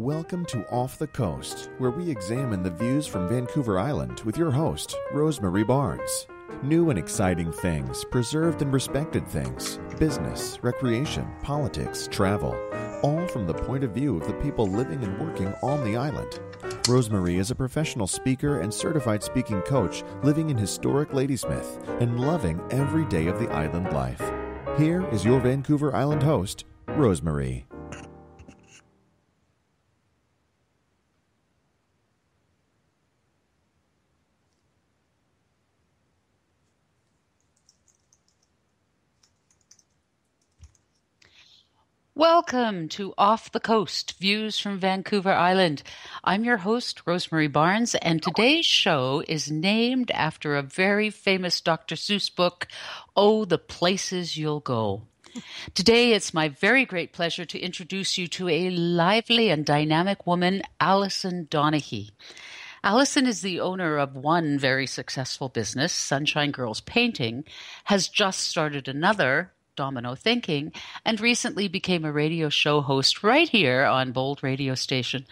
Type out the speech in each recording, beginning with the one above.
Welcome to Off the Coast, where we examine the views from Vancouver Island with your host, Rosemarie Barnes. New and exciting things, preserved and respected things, business, recreation, politics, travel, all from the point of view of the people living and working on the island. Rosemarie is a professional speaker and certified speaking coach living in historic Ladysmith and loving every day of the island life. Here is your Vancouver Island host, Rosemarie. Welcome to Off the Coast Views from Vancouver Island. I'm your host, Rosemarie Barnes, and today's show is named after a very famous Dr. Seuss book, Oh, the Places You'll Go. Today, it's my very great pleasure to introduce you to a lively and dynamic woman, Alison Donaghey. Alison is the owner of one very successful business, Sunshine Girls Painting, has just started another, Domino Thinking, and recently became a radio show host right here on Bold Radio Station.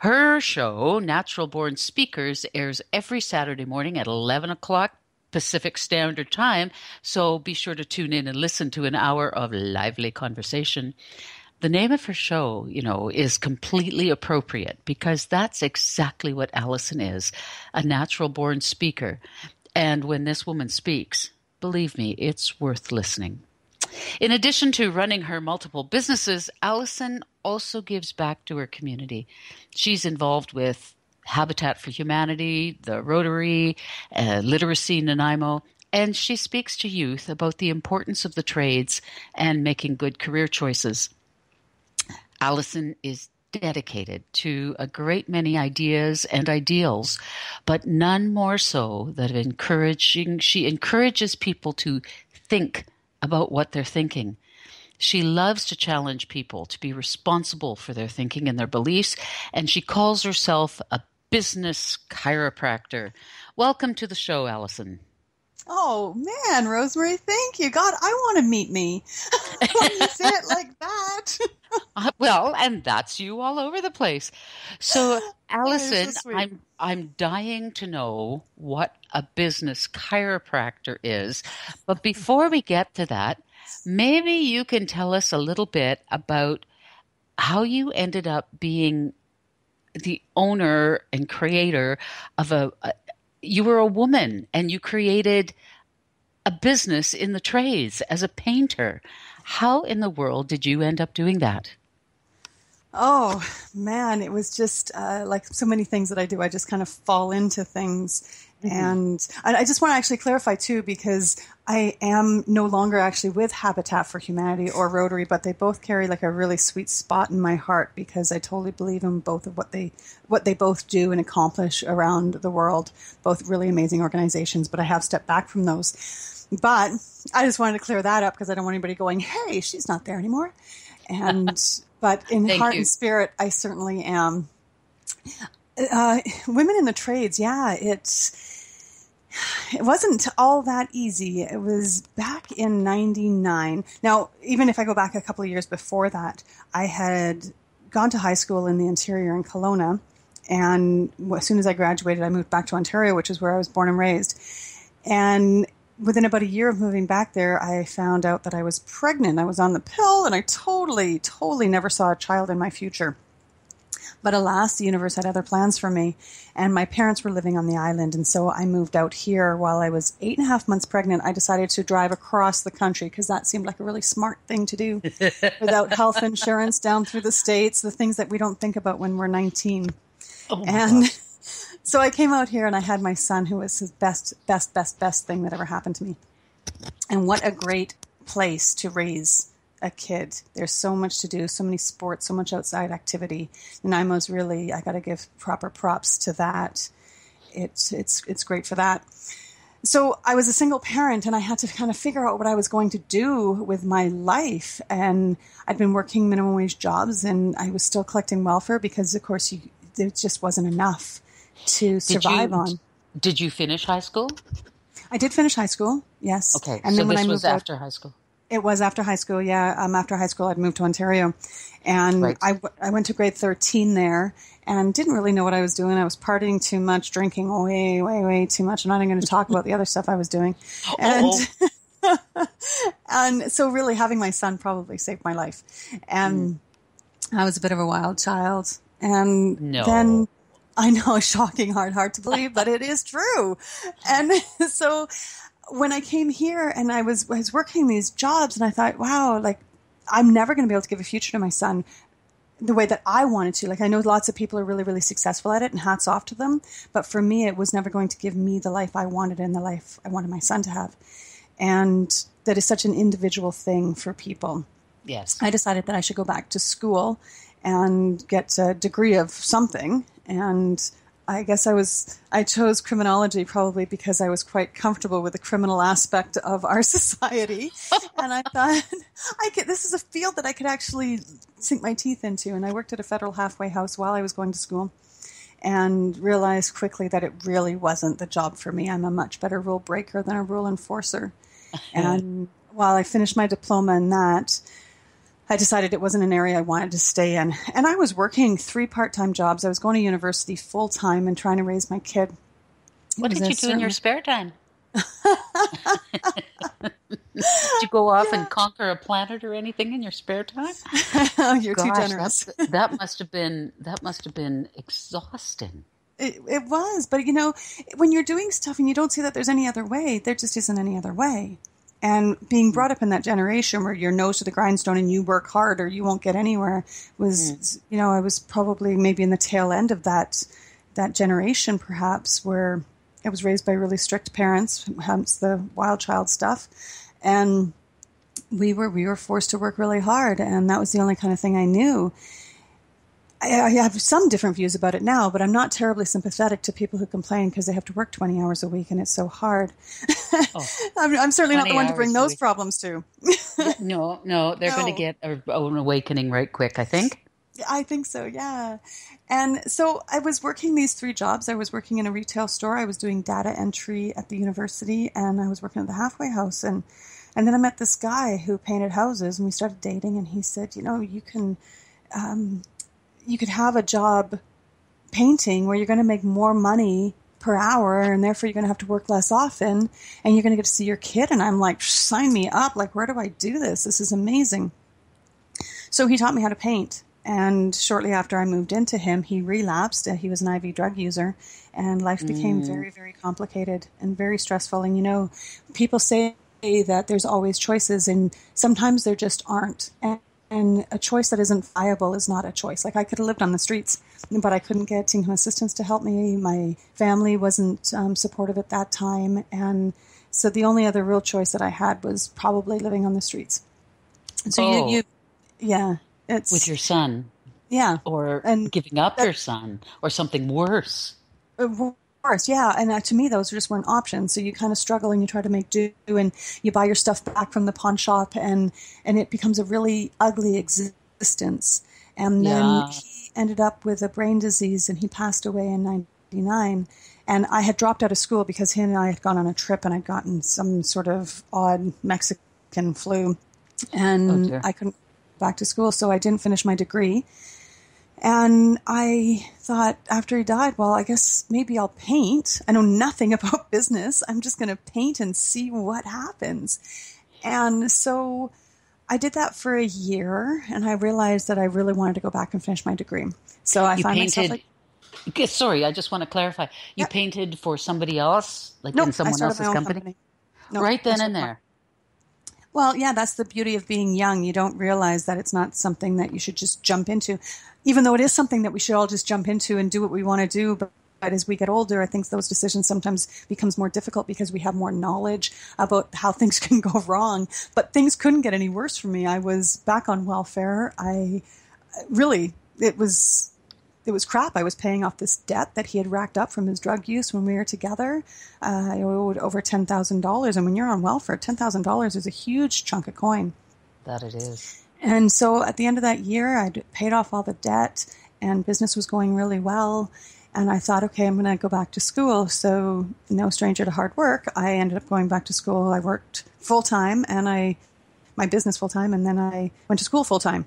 Her show, Natural Born Speakers, airs every Saturday morning at 11 o'clock Pacific Standard Time, so be sure to tune in and listen to an hour of lively conversation. The name of her show, you know, is completely appropriate because that's exactly what Alison is a natural born speaker. And when this woman speaks, believe me, it's worth listening. In addition to running her multiple businesses, Alison also gives back to her community. She's involved with Habitat for Humanity, the Rotary, uh, Literacy Nanaimo, and she speaks to youth about the importance of the trades and making good career choices. Alison is dedicated to a great many ideas and ideals, but none more so than encouraging. She encourages people to think about what they're thinking. She loves to challenge people to be responsible for their thinking and their beliefs, and she calls herself a business chiropractor. Welcome to the show, Alison. Oh man, Rosemarie, thank you. God, I want to meet me. when you say it like that. uh, well, and that's you all over the place. So, Alison, so I'm I'm dying to know what a business chiropractor is. But before we get to that, maybe you can tell us a little bit about how you ended up being the owner and creator of a, a you were a woman and you created a business in the trades as a painter. How in the world did you end up doing that? Oh man, it was just uh, like so many things that I do. I just kind of fall into things Mm-hmm. And I just want to actually clarify too, because I am no longer actually with Habitat for Humanity or Rotary, but they both carry like a really sweet spot in my heart because I totally believe in both of what they what they both do and accomplish around the world. Both really amazing organizations, but I have stepped back from those. But I just wanted to clear that up because I don't want anybody going, "Hey, she's not there anymore." And but in heart you. and spirit, I certainly am. Uh, women in the trades, yeah, it's it wasn't all that easy. It was back in 99. Now, even if I go back a couple of years before that, I had gone to high school in the interior in Kelowna. And as soon as I graduated, I moved back to Ontario, which is where I was born and raised. And within about a year of moving back there, I found out that I was pregnant. I was on the pill, and I totally, totally never saw a child in my future. But alas, the universe had other plans for me. And my parents were living on the island. And so I moved out here while I was eight and a half months pregnant. I decided to drive across the country because that seemed like a really smart thing to do without health insurance down through the States, the things that we don't think about when we're 19. Oh and so I came out here and I had my son, who was his best, best, best, best thing that ever happened to me. And what a great place to raise a kid. There's so much to do, so many sports, so much outside activity. Nanaimo's really, I got to give proper props to that. It's it's it's great for that. So I was a single parent, and I had to kind of figure out what I was going to do with my life. And I'd been working minimum wage jobs, and I was still collecting welfare because, of course, you, it just wasn't enough to survive did you, on. Did you finish high school? I did finish high school. Yes. Okay. And so then when I moved after out, high school It was after high school. Yeah, um, after high school, I'd moved to Ontario, and Right. I, w- I went to grade thirteen there, and didn't really know what I was doing. I was partying too much, drinking way, way, way too much. I'm not even going to talk about the other stuff I was doing, and and so really having my son probably saved my life, and I was a bit of a wild child, and No. then. I know, shocking, hard, hard to believe, but it is true. And so when I came here and I was, I was working these jobs and I thought, wow, like I'm never going to be able to give a future to my son the way that I wanted to. Like I know lots of people are really, really successful at it and hats off to them. But for me, it was never going to give me the life I wanted and the life I wanted my son to have. And that is such an individual thing for people. yes. I decided that I should go back to school and get a degree of something. And I guess I was, I chose criminology probably because I was quite comfortable with the criminal aspect of our society. and I thought, I could, this is a field that I could actually sink my teeth into. And I worked at a federal halfway house while I was going to school and realized quickly that it really wasn't the job for me. I'm a much better rule breaker than a rule enforcer. and while I finished my diploma in that, I decided it wasn't an area I wanted to stay in. And I was working three part time jobs. I was going to university full time and trying to raise my kid. It What did you do in your spare time? did you go off and conquer a planet or anything in your spare time? Oh, you're too generous. that must have been that must have been exhausting. It, it was, but you know, when you're doing stuff and you don't see that there's any other way, there just isn't any other way. And being brought up in that generation where your nose to the grindstone and you work hard or you won't get anywhere was, mm. you know, I was probably maybe in the tail end of that that generation, perhaps, where I was raised by really strict parents, hence the wild child stuff, and we were we were forced to work really hard, and that was the only kind of thing I knew. I, have some different views about it now, but I'm not terribly sympathetic to people who complain because they have to work 20 hours a week and it's so hard. Oh. I'm, I'm certainly not the one to bring those problems to. No, no, they're going to get a, an awakening right quick. I think. I think so, yeah. And so I was working these three jobs. I was working in a retail store. I was doing data entry at the university, and I was working at the halfway house. And and then I met this guy who painted houses, and we started dating. And he said, you know, you can, um, you could have a job painting where you're going to make more money per hour, and therefore you're going to have to work less often, and you're going to get to see your kid. And I'm like, sign me up! Like, where do I do this? This is amazing. So he taught me how to paint. And shortly after I moved into him, he relapsed. He was an IV drug user, and life became mm. very, very complicated and very stressful. And you know, people say that there's always choices, and sometimes there just aren't. And, and a choice that isn't viable is not a choice. Like I could have lived on the streets, but I couldn't get income assistance to help me. My family wasn't um, supportive at that time, and so the only other real choice that I had was probably living on the streets. So Oh. you, you, yeah, it's With your son, yeah, or And giving up your son, or something worse. Of course, yeah. And uh, to me, those just weren't options. So you kind of struggle and you try to make do, and you buy your stuff back from the pawn shop, and and it becomes a really ugly existence. And then Yeah. he ended up with a brain disease, and he passed away in '99. And I had dropped out of school because he and I had gone on a trip, and I'd gotten some sort of odd Mexican flu, Oh, and dear. I couldn't go back to school, so I didn't finish my degree. And I thought after he died, well, I guess maybe I'll paint. I know nothing about business. I'm just going to paint and see what happens. And so I did that for a year and I realized that I really wanted to go back and finish my degree. So I You myself painted. like, Okay, Sorry, I just want to clarify. You Yep. painted for somebody else, like nope, in someone else's company? company. Nope, right then and there. Well, yeah, that's the beauty of being young. You don't realize that it's not something that you should just jump into, even though it is something that we should all just jump into and do what we want to do. But, but as we get older, I think those decisions sometimes becomes more difficult because we have more knowledge about how things can go wrong. But things couldn't get any worse for me. I was back on welfare. I really, it was it was crap. I was paying off this debt that he had racked up from his drug use when we were together. Uh, I owed over ten thousand dollars, and when you're on welfare, ten thousand dollars is a huge chunk of coin. That it is. And so at the end of that year, I'd paid off all the debt, and business was going really well. And I thought, okay, I'm going to go back to school. So, no stranger to hard work, I ended up going back to school. I worked full time, and I my business full time, and then I went to school full time.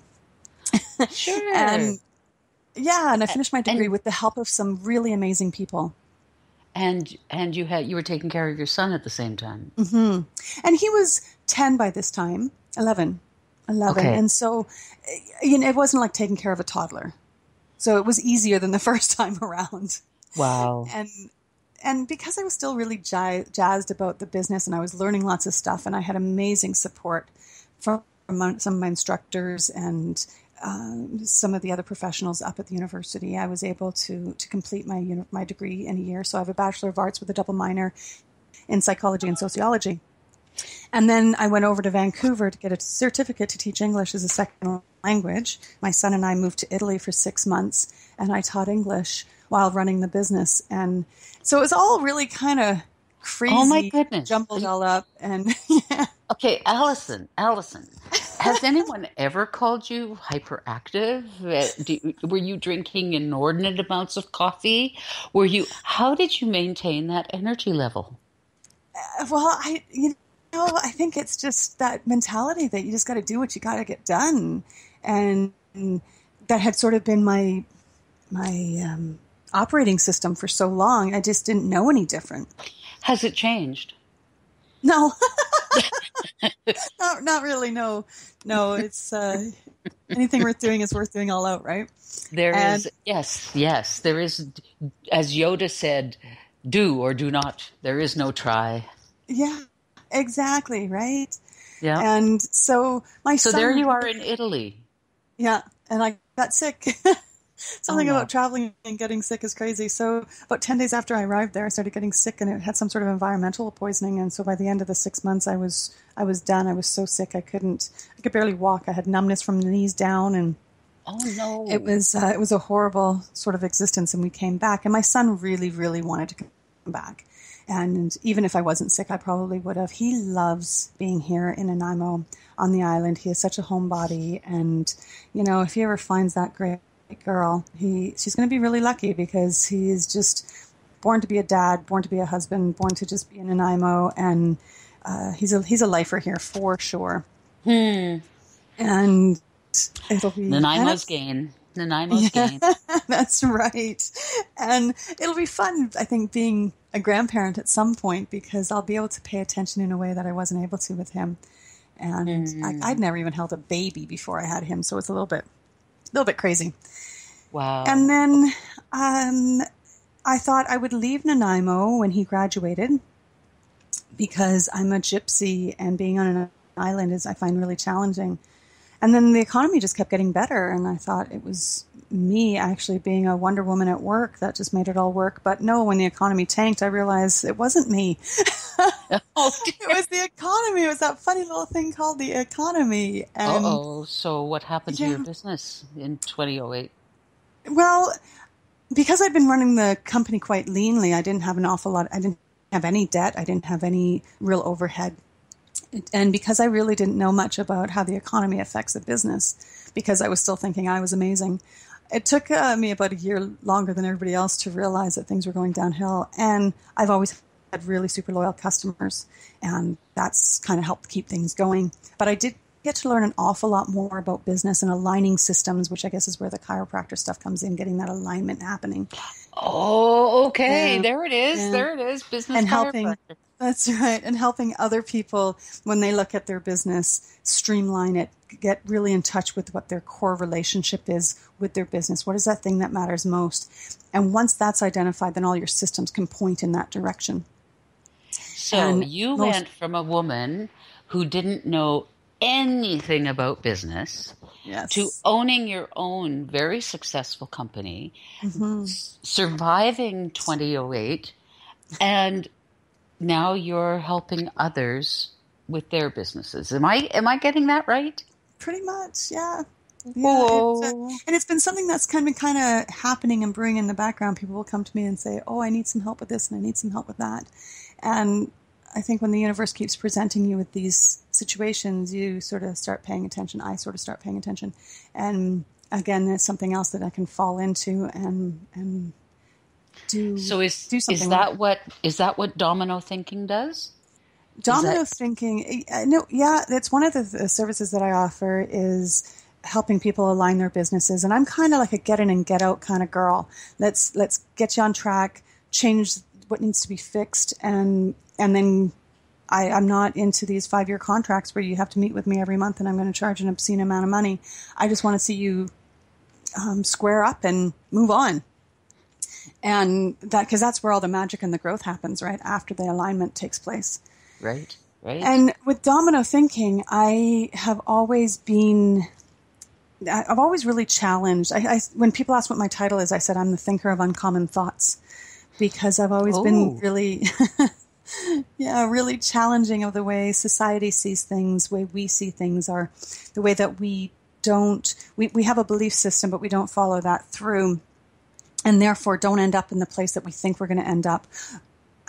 Sure. and yeah, and I finished my degree and, with the help of some really amazing people. And and you had you were taking care of your son at the same time. Mm-hmm. And he was ten by this time, 11. 11. Okay. And so, you know, it wasn't like taking care of a toddler. So it was easier than the first time around. Wow. And and because I was still really jazzed about the business and I was learning lots of stuff and I had amazing support from some of my instructors and um, some of the other professionals up at the university, I was able to to complete my my degree in a year. So I have a bachelor of arts with a double minor in psychology and sociology. And then I went over to Vancouver to get a certificate to teach English as a second language. My son and I moved to Italy for six months, and I taught English while running the business. And so it was all really kind of crazy. Oh my goodness! Jumbled all up, and yeah. Okay, Alison, Alison, has anyone ever called you hyperactive? Uh, were you drinking inordinate amounts of coffee? Were you? How did you maintain that energy level? Uh, well, I you know I think it's just that mentality that you just got to do what you got to get done, and that had sort of been my my um, operating system for so long. I just didn't know any different. Has it changed? No. not, not really. No, no. It's uh, anything worth doing is worth doing all out, right? There and, is yes, yes. There is, as Yoda said, do or do not. There is no try. Yeah, exactly. Right. Yeah. And so my so son, there you are in Italy. Yeah, and I got sick. Something oh, no. about traveling and getting sick is crazy. So about 10 days after I arrived there, I started getting sick and it had some sort of environmental poisoning. And so by the end of the six months, I was, I was done. I was so sick. I couldn't, I could barely walk. I had numbness from the knees down and Oh no! It was uh, it was a horrible sort of existence, and we came back. And my son really, really wanted to come back. And even if I wasn't sick, I probably would have. He loves being here in Nanaimo on the island. He is such a homebody, and you know, if he ever finds that great girl. He she's going to be really lucky because he is just born to be a dad, born to be a husband, born to just be in Nanaimo, and uh, he's a he's a lifer here for sure. Hmm. And it'll be Nanaimo's gain. Nanaimo's yeah, gain. That's right, and it'll be fun. I think being a grandparent at some point because I'll be able to pay attention in a way that I wasn't able to with him. And mm. I, would never even held a baby before I had him, so it's a little bit little bit crazy. Wow. And then um, I thought I would leave Nanaimo when he graduated because I'm a gypsy and being on an island is I find really challenging. And then the economy just kept getting better, and I thought it was me actually being a Wonder Woman at work that just made it all work. But no, when the economy tanked, I realized it wasn't me. oh, it was the economy. It was that funny little thing called the economy. oh. So what happened yeah. to your business in 2008? Well, because I'd been running the company quite leanly, I didn't have an awful lot. I didn't have any debt. I didn't have any real overhead. And because I really didn't know much about how the economy affects a business, because I was still thinking I was amazing, it took uh, me about a year longer than everybody else to realize that things were going downhill. And I've always had really super loyal customers, and that's kind of helped keep things going. But I did get to learn an awful lot more about business and aligning systems, which I guess is where the chiropractor stuff comes in, getting that alignment happening. Oh, okay. There it is. There it is. Business and helping. That's right. And helping other people when they look at their business, streamline it, get really in touch with what their core relationship is with their business. What is that thing that matters most? And once that's identified, then all your systems can point in that direction. So and you most, went from a woman who didn't know anything about business yes. to owning your own very successful company, mm-hmm. surviving 2008, and now you're helping others with their businesses. Am I am I getting that right? Pretty much, yeah. Yeah, it's, uh, and it's been something that's kind of kind of happening and brewing in the background. People will come to me and say, "Oh, I need some help with this, and I need some help with that," and I think when the universe keeps presenting you with these situations, you sort of start paying attention. I sort of start paying attention, and again, it's something else that I can fall into and and do. So is do something is that what is that what domino thinking does? Domino that- thinking, uh, no, yeah, it's one of the, the services that I offer is helping people align their businesses and i'm kind of like a get in and get out kind of girl let's let's get you on track change what needs to be fixed and and then I, I'm not into these five year contracts where you have to meet with me every month and I'm going to charge an obscene amount of money. I just want to see you um, square up and move on. And that, because that's where all the magic and the growth happens, right? After the alignment takes place. Right, right. And with domino thinking, I have always been I've always really challenged. I, I, when people ask what my title is, I said I'm the thinker of uncommon thoughts because I've always oh. been really yeah, really challenging of the way society sees things, the way we see things, are the way that we don't, we, we have a belief system, but we don't follow that through, and therefore don't end up in the place that we think we're going to end up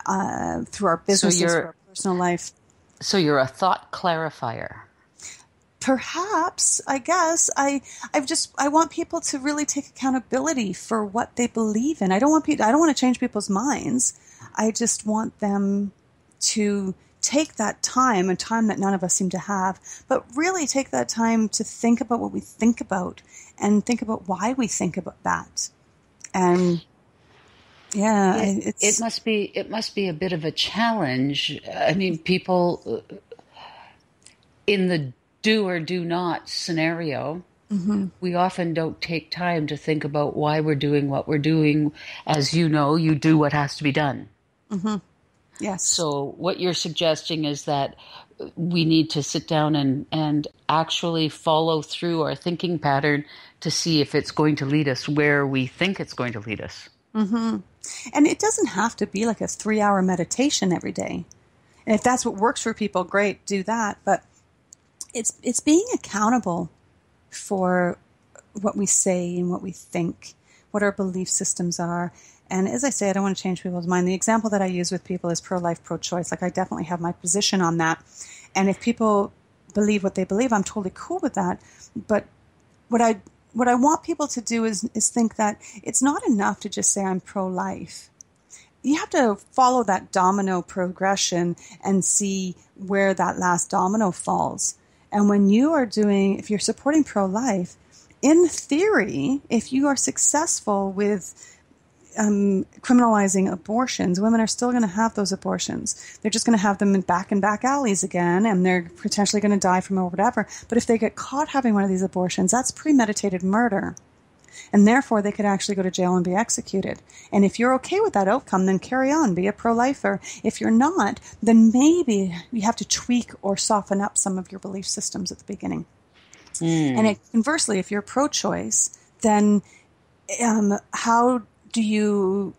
uh, through our business, so our personal life. So you're a thought clarifier. Perhaps, I guess I I've just I want people to really take accountability for what they believe in. I don't want people I don't want to change people's minds. I just want them to take that time, a time that none of us seem to have, but really take that time to think about what we think about and think about why we think about that. And yeah, it, it must be it must be a bit of a challenge. I mean, people uh, in the do or do not scenario. Mm-hmm. We often don't take time to think about why we're doing what we're doing. As you know, you do what has to be done. Mm-hmm. Yes. So what you're suggesting is that we need to sit down and, and actually follow through our thinking pattern to see if it's going to lead us where we think it's going to lead us. Mm-hmm. And it doesn't have to be like a three hour meditation every day. And if that's what works for people, great, do that. But it's it's being accountable for what we say and what we think, what our belief systems are, and as I say, I don't want to change people's mind. The example that I use with people is pro life, pro choice. Like, I definitely have my position on that. And if people believe what they believe, I'm totally cool with that. But what I what I want people to do is is think that it's not enough to just say I'm pro life. You have to follow that domino progression and see where that last domino falls. And when you are doing, if you're supporting pro life, in theory, if you are successful with um, criminalizing abortions, women are still going to have those abortions. They're just going to have them in back and back alleys again, and they're potentially going to die from or whatever. But if they get caught having one of these abortions, that's premeditated murder. And therefore, they could actually go to jail and be executed. And if you're okay with that outcome, then carry on, be a pro lifer. If you're not, then maybe you have to tweak or soften up some of your belief systems at the beginning. Mm. And it, conversely, if you're pro choice, then um, how do you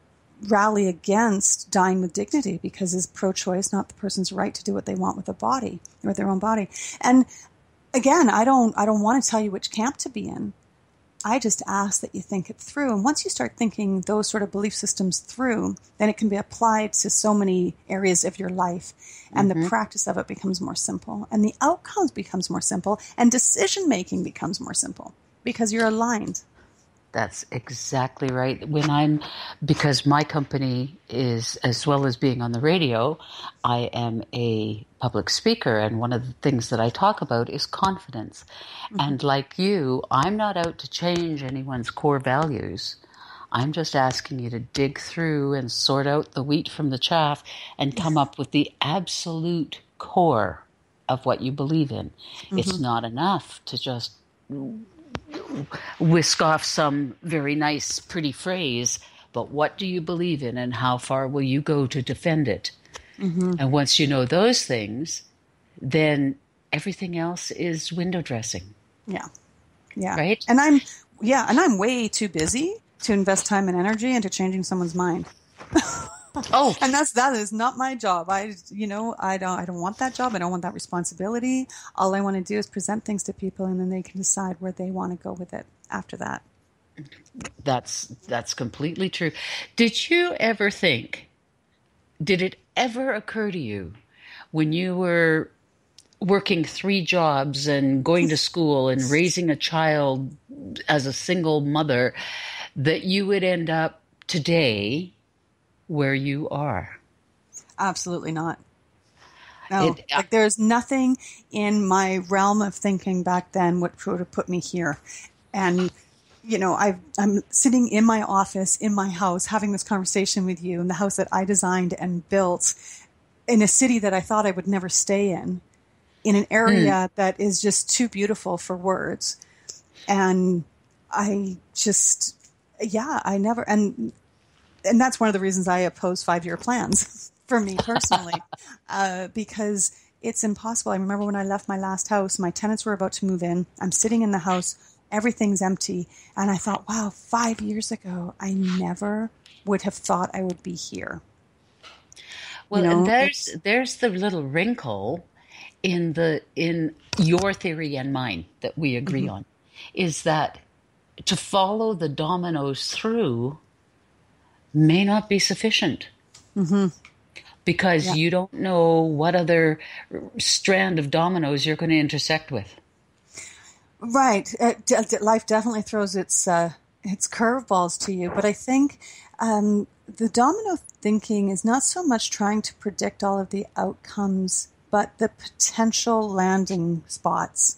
rally against dying with dignity because it's pro-choice, not the person's right to do what they want with a body or their own body. And again, I don't, I don't want to tell you which camp to be in. I just ask that you think it through. And once you start thinking those sort of belief systems through, then it can be applied to so many areas of your life. And mm-hmm. the practice of it becomes more simple. And the outcomes becomes more simple. And decision making becomes more simple because you're aligned. That's exactly right. When I'm, because my company is, as well as being on the radio, I am a public speaker. And one of the things that I talk about is confidence. Mm-hmm. And like you, I'm not out to change anyone's core values. I'm just asking you to dig through and sort out the wheat from the chaff and come up with the absolute core of what you believe in. Mm-hmm. It's not enough to just whisk off some very nice, pretty phrase, but what do you believe in and how far will you go to defend it? Mm-hmm. And once you know those things, then everything else is window dressing. Yeah. Yeah. Right? And I'm, yeah, and I'm way too busy to invest time and energy into changing someone's mind. Oh, and that's that is not my job. I, you know, I don't I don't want that job. I don't want that responsibility. All I want to do is present things to people, and then they can decide where they want to go with it after that. That's that's completely true. Did you ever think? Did it ever occur to you when you were working three jobs and going to school and raising a child as a single mother that you would end up today where you are? Absolutely not. No, it, like there's nothing in my realm of thinking back then which would have put me here. And you know, i am sitting in my office in my house having this conversation with you in the house that I designed and built in a city that I thought I would never stay in, in an area mm. that is just too beautiful for words. And I just, yeah, I never, and, and that's one of the reasons I oppose five year plans for me personally, uh, because it's impossible. I remember when I left my last house, my tenants were about to move in. I'm sitting in the house, everything's empty. And I thought, wow, five years ago, I never would have thought I would be here. Well, you know, and there's there's the little wrinkle in the in your theory and mine that we agree mm-hmm. on is that to follow the dominoes through may not be sufficient. Mm-hmm. Because yeah. you don't know what other strand of dominoes you're going to intersect with. Right. Uh, life definitely throws its uh, its curveballs to you, but I think um, the domino thinking is not so much trying to predict all of the outcomes, but the potential landing spots.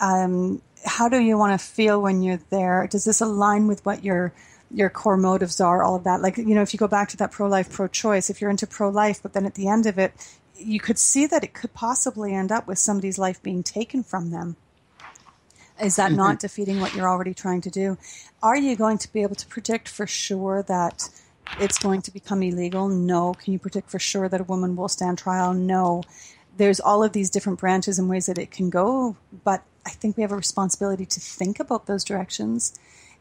Um, how do you want to feel when you're there? Does this align with what your your core motives are? All of that, like you know, if you go back to that pro life, pro choice, if you're into pro life, but then at the end of it, you could see that it could possibly end up with somebody's life being taken from them. Is that mm-hmm. not defeating what you're already trying to do? Are you going to be able to predict for sure that it's going to become illegal? No. Can you predict for sure that a woman will stand trial? No. There's all of these different branches and ways that it can go, but I think we have a responsibility to think about those directions,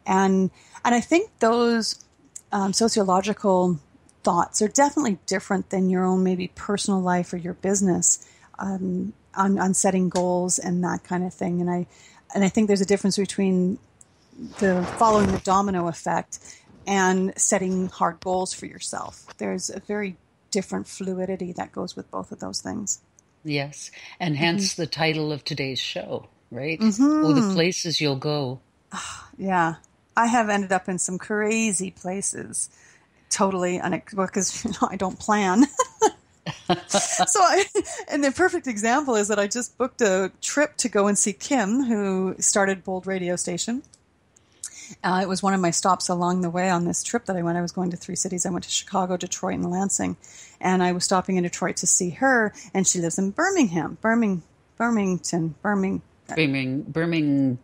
and and I think those um, sociological thoughts are definitely different than your own maybe personal life or your business um, on on setting goals and that kind of thing. And I and I think there's a difference between the following the domino effect and setting hard goals for yourself. There's a very different fluidity that goes with both of those things. Yes, and mm-hmm. hence mm-hmm. the title of today's show, right? Mm-hmm. Oh, the places you'll go. Yeah, I have ended up in some crazy places, totally unexpected because you know I don't plan. so, I, and the perfect example is that I just booked a trip to go and see Kim, who started Bold Radio Station. Uh, it was one of my stops along the way on this trip that I went. I was going to three cities. I went to Chicago, Detroit, and Lansing, and I was stopping in Detroit to see her. And she lives in Birmingham, Birmingham, Birmingham, Birmingham. Birmingham, Birmingham.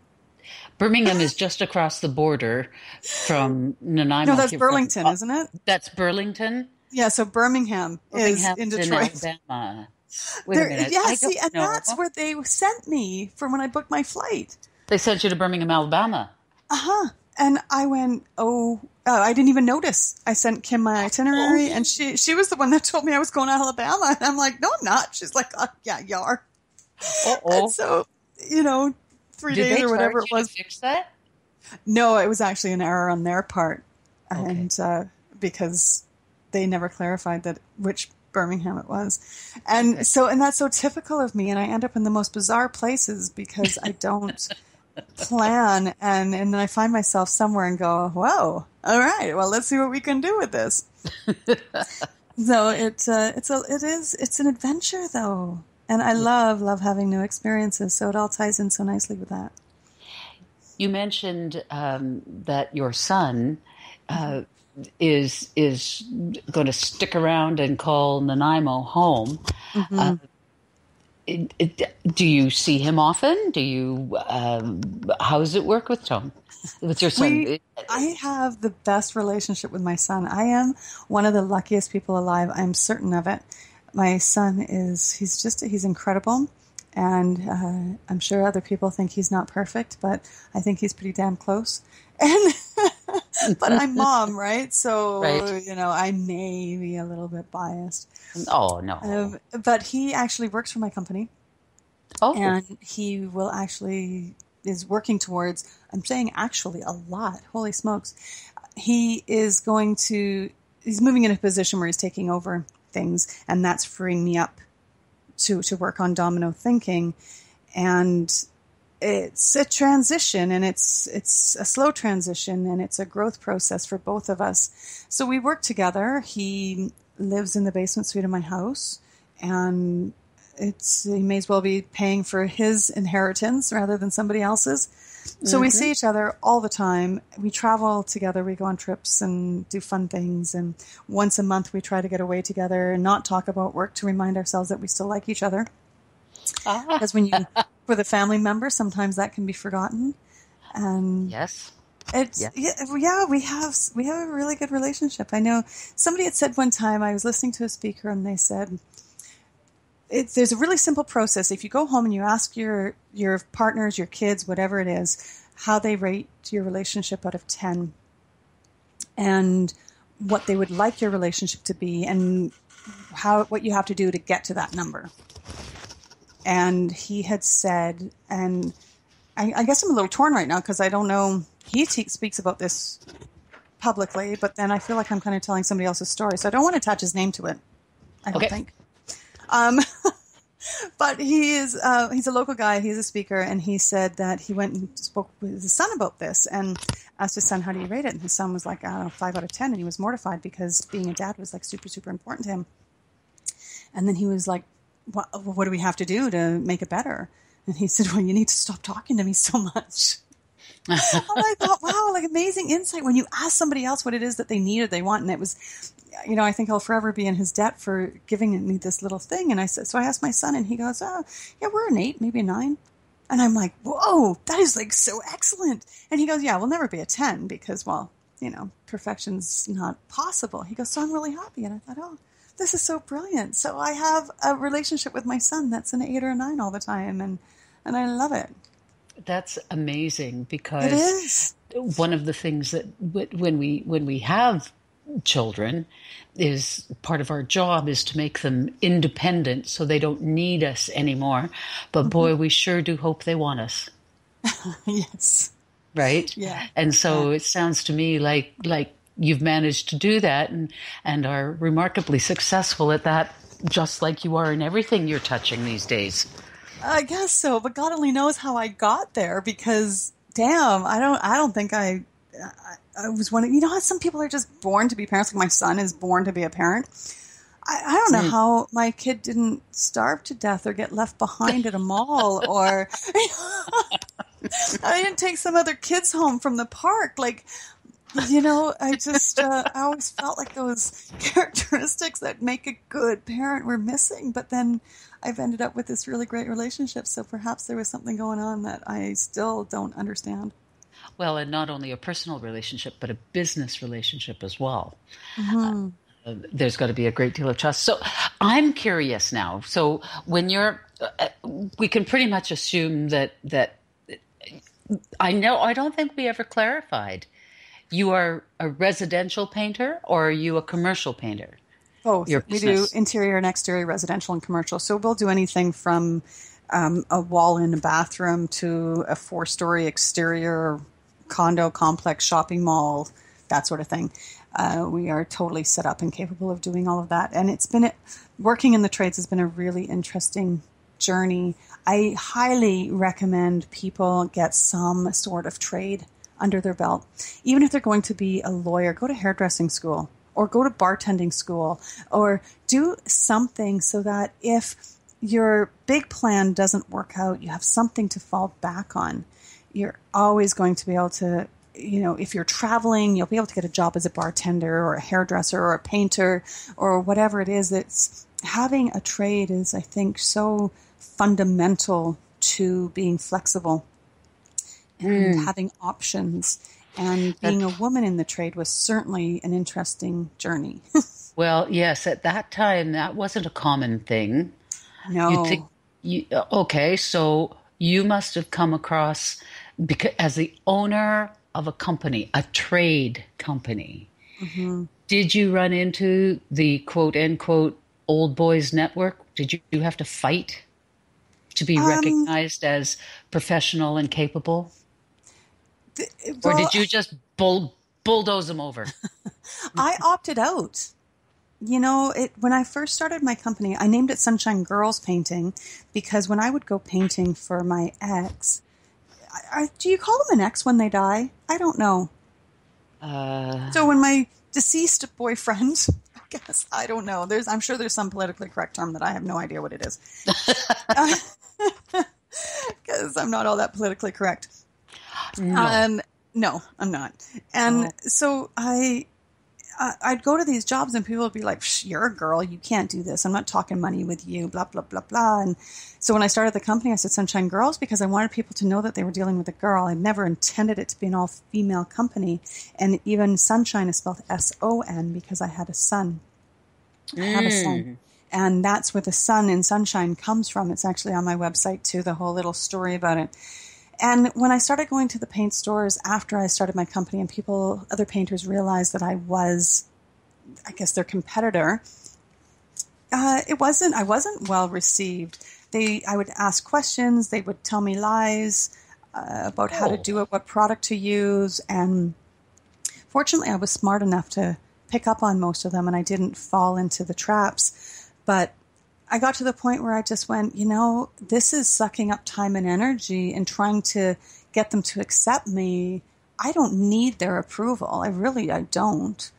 Birmingham is just across the border from Nanaimo. No, that's Burlington, isn't it? That's Burlington. Yeah, so Birmingham, Birmingham is in Detroit. In Alabama. Wait there, a minute. Yeah, see, and know. that's where they sent me for when I booked my flight. They sent you to Birmingham, Alabama. Uh huh. And I went, oh, oh, I didn't even notice. I sent Kim my itinerary, oh. and she she was the one that told me I was going to Alabama. And I'm like, no, I'm not. She's like, oh, yeah, you are. Uh And so, you know, three Did days or whatever it was. fix that? No, it was actually an error on their part, okay. and uh, because they never clarified that which Birmingham it was. And so, and that's so typical of me. And I end up in the most bizarre places because I don't plan. And, and then I find myself somewhere and go, whoa, all right, well, let's see what we can do with this. so it, uh, it's a, it is, it's an adventure though. And I love, love having new experiences. So it all ties in so nicely with that. You mentioned um, that your son uh, is is going to stick around and call Nanaimo home. Mm-hmm. Uh, it, it, do you see him often? Do you? Um, how does it work with Tom? With your son? We, I have the best relationship with my son. I am one of the luckiest people alive. I'm certain of it. My son is. He's just. He's incredible. And uh, I'm sure other people think he's not perfect, but I think he's pretty damn close. And but I'm mom, right? So right. you know, I may be a little bit biased. Oh no! Um, but he actually works for my company. Oh, and he will actually is working towards. I'm saying actually a lot. Holy smokes! He is going to. He's moving in a position where he's taking over things, and that's freeing me up to to work on domino thinking, and it's a transition and it's it's a slow transition and it's a growth process for both of us. So we work together. He lives in the basement suite of my house and it's he may as well be paying for his inheritance rather than somebody else's. So we mm-hmm. see each other all the time. We travel together. We go on trips and do fun things. And once a month, we try to get away together and not talk about work to remind ourselves that we still like each other. Ah. Because when you, for the family member, sometimes that can be forgotten. And Yes. it's Yeah. yeah. yeah, we have we have a really good relationship. I know somebody had said one time I was listening to a speaker and they said it's there's a really simple process. If you go home and you ask your your partners, your kids, whatever it is, how they rate your relationship out of 10 and what they would like your relationship to be and how what you have to do to get to that number. And he had said and I, I guess I'm a little torn right now because I don't know. He te- speaks about this publicly, but then I feel like I'm kind of telling somebody else's story, so I don't want to attach his name to it. I don't Okay. think. Um, but he is uh, he's a local guy. He's a speaker, and he said that he went and spoke with his son about this and asked his son, "How do you rate it?" And his son was like, "I don't know, five out of 10. and he was mortified because being a dad was like super super important to him. And then he was like, what, what do we have to do to make it better? And he said, well, you need to stop talking to me so much. and I thought, wow, like amazing insight when you ask somebody else what it is that they need or they want. And it was, you know, I think I'll forever be in his debt for giving me this little thing. And I said, so I asked my son and he goes, oh, yeah, we're an eight, maybe a nine. And I'm like, whoa, that is like so excellent. And he goes, yeah, we'll never be a 10 because, well, you know, perfection's not possible. He goes, so I'm really happy. And I thought, oh, this is so brilliant. So I have a relationship with my son that's an eight or a nine all the time. And, and I love it. That's amazing because is. one of the things that when we when we have children is part of our job is to make them independent so they don't need us anymore. But boy mm-hmm. we sure do hope they want us. Yes. right? Yeah. and so it sounds to me like like you've managed to do that and and are remarkably successful at that just like you are in everything you're touching these days. I guess so, but God only knows how I got there because damn, I don't I don't think I I, I was of you know how some people are just born to be parents like my son is born to be a parent. I, I don't know how my kid didn't starve to death or get left behind at a mall or I didn't take some other kids home from the park like you know, I just uh, I always felt like those characteristics that make a good parent were missing, but then I've ended up with this really great relationship. So perhaps there was something going on that I still don't understand. Well and not only a personal relationship but a business relationship as well Uh, there's got to be a great deal of trust. So I'm curious now. So when you're, uh, we can pretty much assume that that I know. I don't think we ever clarified. You are a residential painter, or are you a commercial painter? Both. Your we do interior and exterior, residential and commercial. So we'll do anything from um, a wall in a bathroom to a four-story exterior condo complex, shopping mall, that sort of thing. Uh, we are totally set up and capable of doing all of that. And it's been working in the trades has been a really interesting journey. I highly recommend people get some sort of trade under their belt. Even if they're going to be a lawyer, go to hairdressing school or go to bartending school or do something so that if your big plan doesn't work out, you have something to fall back on. You're always going to be able to, you know, if you're traveling, you'll be able to get a job as a bartender or a hairdresser or a painter or whatever it is. It's having a trade is, I think, so fundamental to being flexible and mm. having options. And being a woman in the trade was certainly an interesting journey. Well, yes. At that time, that wasn't a common thing. no. You think you okay? So you must have come across because as the owner of a company, a trade company. Mm-hmm. Did you run into the quote unquote old boys network? Did you, you have to fight to be um, recognized as professional and capable, or Well, did you just bull, bulldoze them over? I opted out. You know, it when I first started my company, I named it Sunshine Girls Painting because when I would go painting for my ex, I, do you call them an ex when they die? I don't know. Uh, So when my deceased boyfriend I guess I don't know. There's, I'm sure there's some politically correct term that I have no idea what it is, because I'm not all that politically correct. No. Um, no, I'm not. And so I, I- I'd go to these jobs and people would be like, "Psh, "You're a girl, you can't do this. I'm not talking money with you." Blah blah blah blah. And so when I started the company, I said Sonshine Girls because I wanted people to know that they were dealing with a girl. I never intended it to be an all female company, and even Sonshine is spelled S O N because I had a son. I have a mm. son. And that's where the sun in sunshine comes from. It's actually on my website too, the whole little story about it. And when I started going to the paint stores after I started my company, and people, other painters realized that I was, I guess, their competitor, uh, it wasn't. I wasn't well received. They, I would ask questions. They would tell me lies uh, about how to Oh. do it, what product to use, and fortunately, I was smart enough to pick up on most of them, and I didn't fall into the traps. But I got to the point where I just went, you know, this is sucking up time and energy and trying to get them to accept me. I don't need their approval. I really, I don't.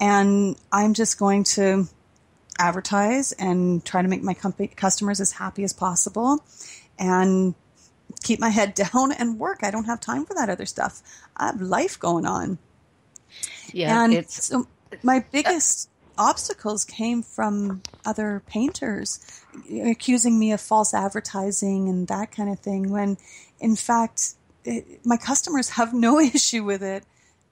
And I'm just going to advertise and try to make my company customers as happy as possible and keep my head down and work. I don't have time for that other stuff. I have life going on. yeah, and it's so my biggest obstacles came from other painters accusing me of false advertising and that kind of thing when in fact it, my customers have no issue with it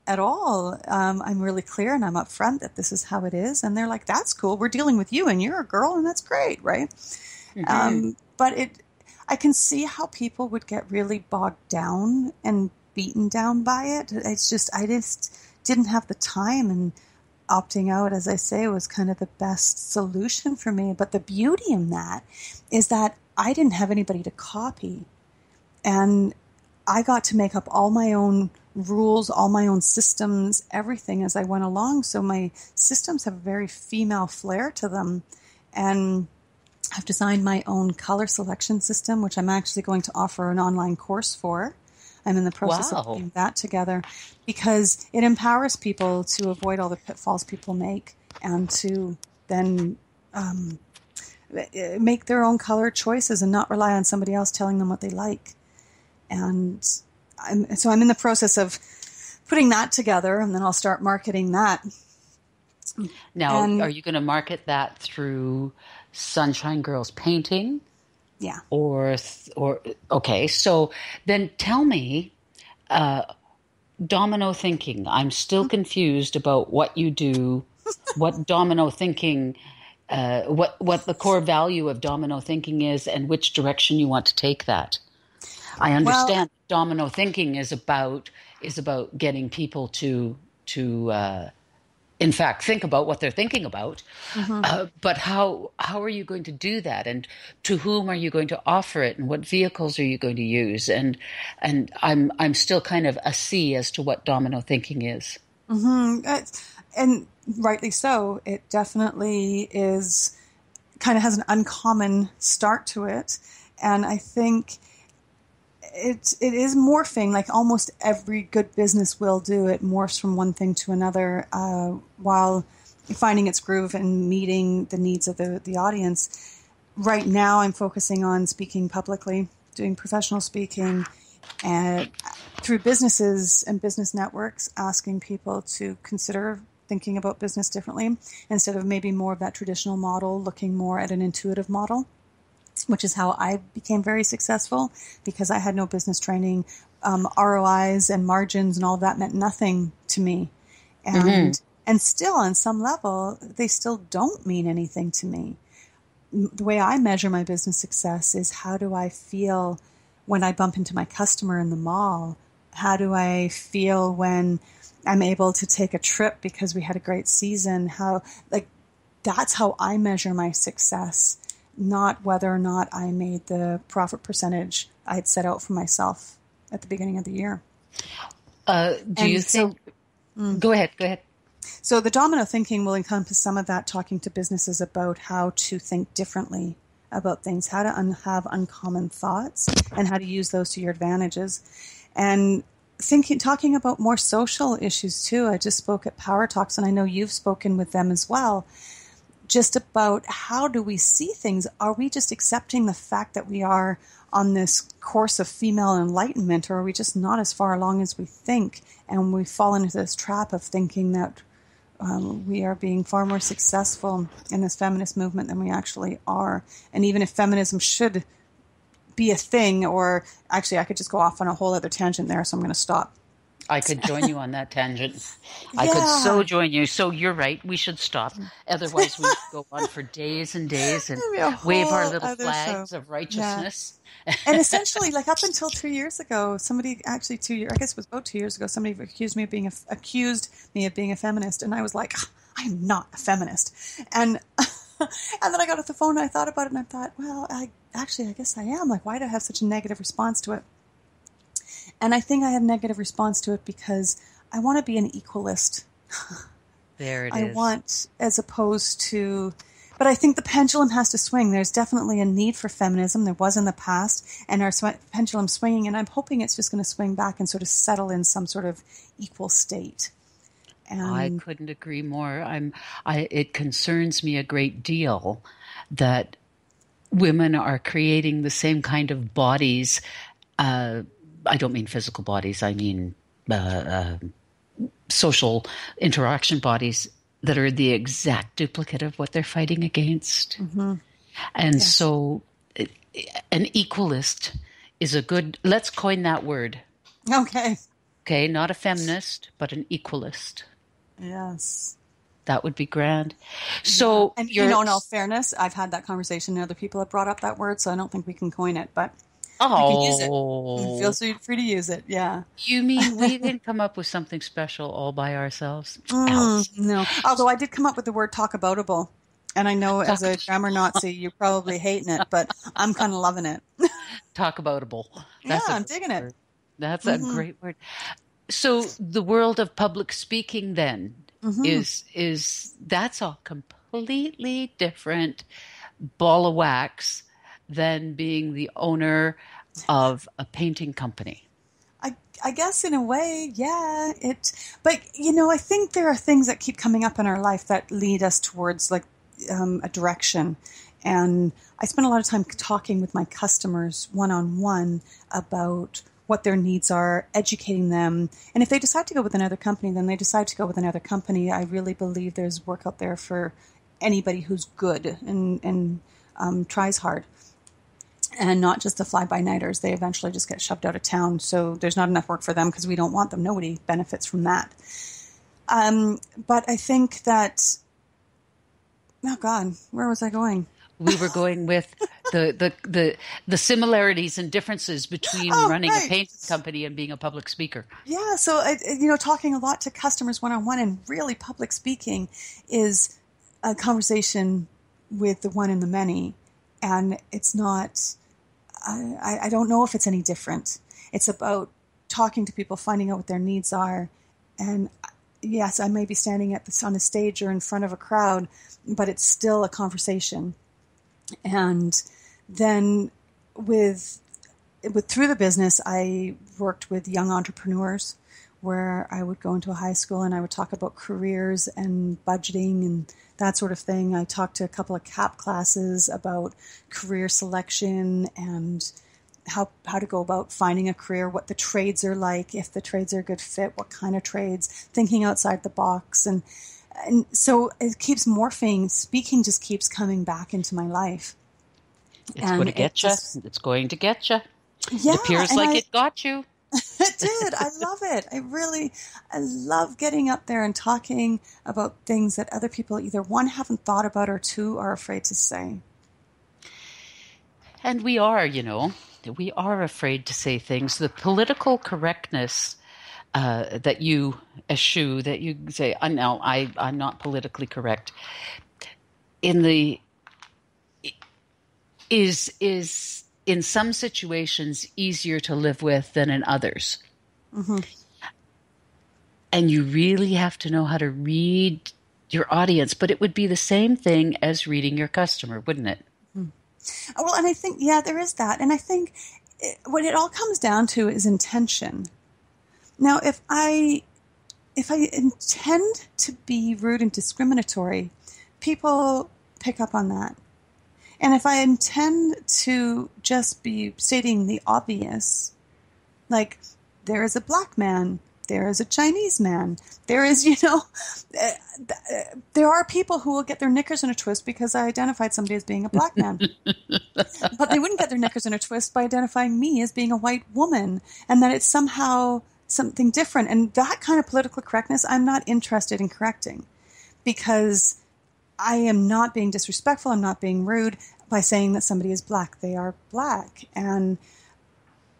at all. Um, i'm really clear and i'm upfront that this is how it is. And they're like that's cool. We're dealing with you and you're a girl and that's great right? Um, but it i can see how people would get really bogged down and beaten down by it. It's just i just didn't have the time and opting out, as I say, was kind of the best solution for me. But the beauty in that is that I didn't have anybody to copy. And I got to make up all my own rules, all my own systems, everything as I went along. So my systems have a very female flair to them. And I've designed my own color selection system, which I'm actually going to offer an online course for. I'm in the process Wow. of putting that together because it empowers people to avoid all the pitfalls people make and to then um, make their own color choices and not rely on somebody else telling them what they like. And I'm, so I'm in the process of putting that together, and then I'll start marketing that. now. and- are you going to market that through Sonshine Girls Painting? Yeah. or th- or okay so then tell me uh domino thinking i'm still confused about what you do what domino thinking uh what what the core value of domino thinking is and which direction you want to take that i understand domino thinking is about is about getting people to to uh in fact think about what they're thinking about. Mm-hmm. Uh, but how how are you going to do that? And to whom are you going to offer it? And what vehicles are you going to use? And and i'm i'm still kind of a c as to what domino thinking is. It's- and rightly so. It definitely is kind of has an uncommon start to it, and I think it it is morphing. Like almost every good business will do, it morphs from one thing to another, uh, while finding its groove and meeting the needs of the the audience. Right now, I'm focusing on speaking publicly, doing professional speaking, and through businesses and business networks, asking people to consider thinking about business differently instead of maybe more of that traditional model, looking more at an intuitive model, which is how I became very successful because I had no business training. Um, ROIs and margins and all of that meant nothing to me. And, and still, on some level, they still don't mean anything to me the way I measure my business success is how do I feel when I bump into my customer in the mall? How do I feel when I'm able to take a trip because we had a great season? How, like, that's how I measure my success, not whether or not I made the profit percentage I had set out for myself at the beginning of the year. uh do And you so- think go ahead go ahead So the domino thinking will encompass some of that, talking to businesses about how to think differently about things, how to un- have uncommon thoughts, and how to use those to your advantages. And thinking, talking about more social issues too. I just spoke at Power Talks, and I know you've spoken with them as well. Just about how do we see things? Are we just accepting the fact that we are on this course of female enlightenment, or are we just not as far along as we think? And we fall into this trap of thinking that um, we are being far more successful in this feminist movement than we actually are. And even if feminism should be a thing, or actually, I could just go off on a whole other tangent there, so I'm going to stop. I could join you on that tangent. I could so join you. So you're right. We should stop. Otherwise, we go on for days and days and wave our little flags show. of righteousness. Yeah. and essentially, like up until two years ago, somebody actually two years, I guess it was about two years ago, somebody accused me of being a, accused me of being a feminist, and I was like, ah, I am not a feminist. And and then I got off the phone and I thought about it and I thought, well, I actually, I guess I am. Like, why do I have such a negative response to it? And I think I have negative response to it because I want to be an equalist. There it I is. want, as opposed to, but I think the pendulum has to swing. There's definitely a need for feminism. There was in the past, and our sw- pendulum swinging, and I'm hoping it's just going to swing back and sort of settle in some sort of equal state. And I couldn't agree more. I'm. I. It concerns me a great deal that women are creating the same kind of bodies. Uh, I don't mean physical bodies. I mean uh, uh, social interaction bodies that are the exact duplicate of what they're fighting against. Mm-hmm. And yes. so, an equalist is a good. Let's coin that word. Okay. Okay, not a feminist, but an equalist. Yes. That would be grand. So, yeah. and you know, in all fairness, I've had that conversation, and other people have brought up that word, so I don't think we can coin it, but oh, you can use it. Oh. feel free to use it. Yeah. You mean we didn't come up with something special all by ourselves? Mm, no. Although I did come up with the word talk aboutable, and I know as a grammar Nazi, you're probably hating it, but I'm kind of loving it. talk aboutable. That's yeah, I'm digging word. it. That's mm-hmm. a great word. So the world of public speaking then mm-hmm. is is that's a completely different ball of wax than being the owner of a painting company. I, I guess in a way, yeah. It, but you know, I think there are things that keep coming up in our life that lead us towards like um, a direction. And I spend a lot of time talking with my customers one on one about what their needs are, educating them. And if they decide to go with another company, then they decide to go with another company. I really believe there's work out there for anybody who's good and, and um, tries hard. And not just the fly by nighters. They eventually just get shoved out of town. So there's not enough work for them because we don't want them. Nobody benefits from that. Um, but I think that, oh God, where was I going? we were going with the, the, the, the similarities and differences between oh, running right. a paint company and being a public speaker. Yeah. So, I, you know, talking a lot to customers one on one and really public speaking is a conversation with the one and the many. And it's not, I, I don't know if it's any different. It's about talking to people, finding out what their needs are. And yes, I may be standing at this on a stage or in front of a crowd, but it's still a conversation and then with with through the business, I worked with young entrepreneurs where I would go into a high school and I would talk about careers and budgeting and that sort of thing. I talked to a couple of CAP classes about career selection and how how to go about finding a career, what the trades are like, if the trades are a good fit, what kind of trades, thinking outside the box and and so it keeps morphing. Speaking just keeps coming back into my life. It's and going to get it you. Just, it's going to get you. Yeah, it appears like I, it got you. It did. I love it. I really, I love getting up there and talking about things that other people either one haven't thought about or two are afraid to say. And we are, you know, we are afraid to say things. The political correctness uh, that you eschew, that you say, oh, know I, I'm not politically correct, in the is is in some situations easier to live with than in others. Mm-hmm. And you really have to know how to read your audience, but it would be the same thing as reading your customer, wouldn't it? Mm-hmm. Well, and I think, yeah, there is that. And I think it, what it all comes down to is intention Now, if I if I intend to be rude and discriminatory, people pick up on that. And if I intend to just be stating the obvious, like there is a black man, there is a Chinese man, there is, you know, eh, there are people who will get their knickers in a twist because I identified somebody as being a black man. but they wouldn't get their knickers in a twist by identifying me as being a white woman and that it's somehow something different. And that kind of political correctness, I'm not interested in correcting because I am not being disrespectful. I'm not being rude by saying that somebody is black. They are black. And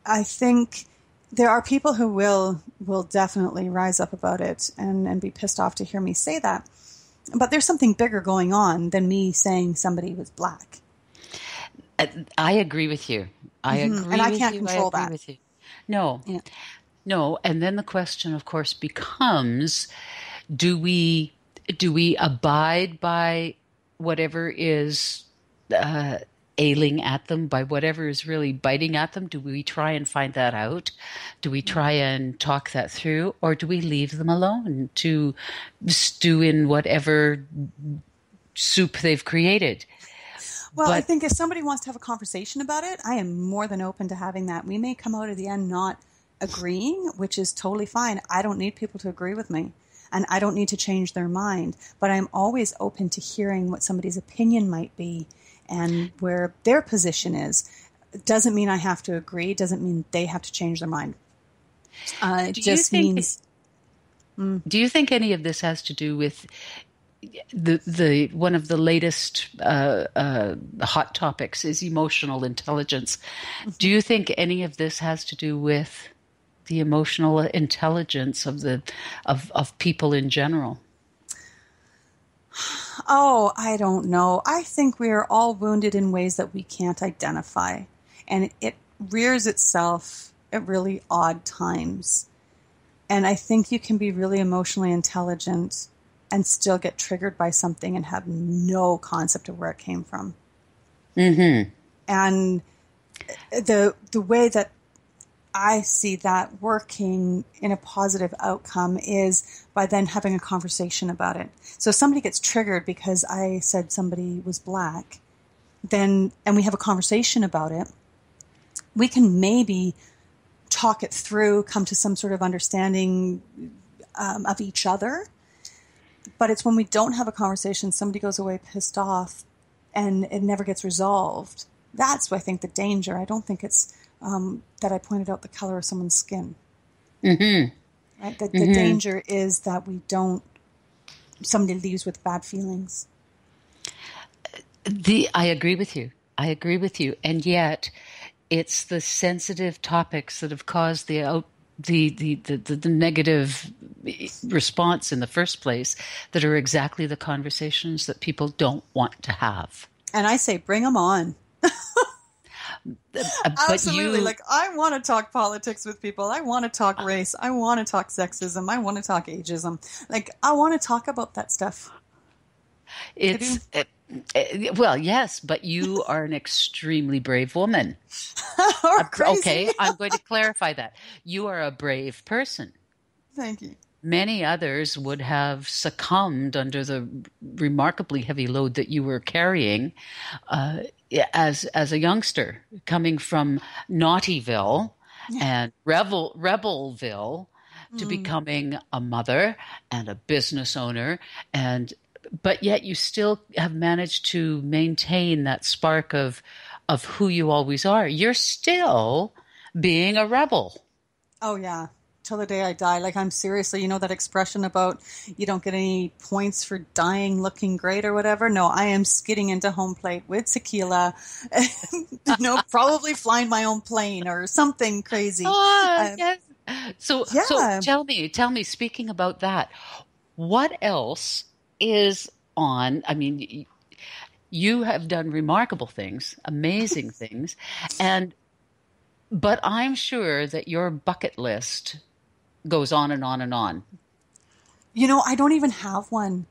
I think there are people who will will definitely rise up about it and, and be pissed off to hear me say that. But there's something bigger going on than me saying somebody was black. I agree with you. I mm-hmm. agree, and I can't you. control I that. No, yeah. no. And then the question, of course, becomes: Do we do we abide by whatever is uh, ailing at them, by whatever is really biting at them? Do we try and find that out? Do we try and talk that through, or do we leave them alone to stew in whatever soup they've created? Well, but, I think if somebody wants to have a conversation about it, I am more than open to having that. We may come out at the end not agreeing, which is totally fine. I don't need people to agree with me and I don't need to change their mind. But I'm always open to hearing what somebody's opinion might be and where their position is. It doesn't mean I have to agree, doesn't mean they have to change their mind. Uh, it do just think, means. Mm. Do you think any of this has to do with the the one of the latest uh, uh, hot topics is emotional intelligence. Do you think any of this has to do with the emotional intelligence of the of of people in general? Oh, I don't know. I think we are all wounded in ways that we can't identify, and it rears itself at really odd times. And I think you can be really emotionally intelligent and still get triggered by something and have no concept of where it came from. Mm-hmm. And the the way that I see that working in a positive outcome is by then having a conversation about it. So if somebody gets triggered because I said somebody was black, then and we have a conversation about it, we can maybe talk it through, come to some sort of understanding um, of each other. But it's when we don't have a conversation, somebody goes away pissed off, and it never gets resolved. That's I think the danger. I don't think it's um, that I pointed out the color of someone's skin. Mm-hmm. Right? The, the mm-hmm. danger is that we don't, somebody leaves with bad feelings. The, I agree with you. I agree with you. And yet, it's the sensitive topics that have caused the out, the, the, the, the, negative response in the first place that are exactly the conversations that people don't want to have. And I say, bring them on. Uh, Absolutely. You... Like, I want to talk politics with people. I want to talk uh. race. I want to talk sexism. I want to talk ageism. Like, I want to talk about that stuff. It's. It, it, uh, well, yes, but you are an extremely brave woman. okay, I'm going to clarify that. You are a brave person. Thank you. Many others would have succumbed under the remarkably heavy load that you were carrying uh, as as a youngster, coming from Naughtyville and Rebel Rebelville to mm. becoming a mother and a business owner and but yet you still have managed to maintain that spark of of who you always are. You're still being a rebel. Oh yeah till the day I die. Like I'm seriously, you know that expression about you don't get any points for dying looking great or whatever. No, I am skidding into home plate with tequila, you know, probably flying my own plane or something crazy. Oh, um, yes. So, yeah. so tell me, tell me. Speaking about that, what else is on? I mean, you have done remarkable things, amazing things, and but I'm sure that your bucket list goes on and on and on. You know, I don't even have one.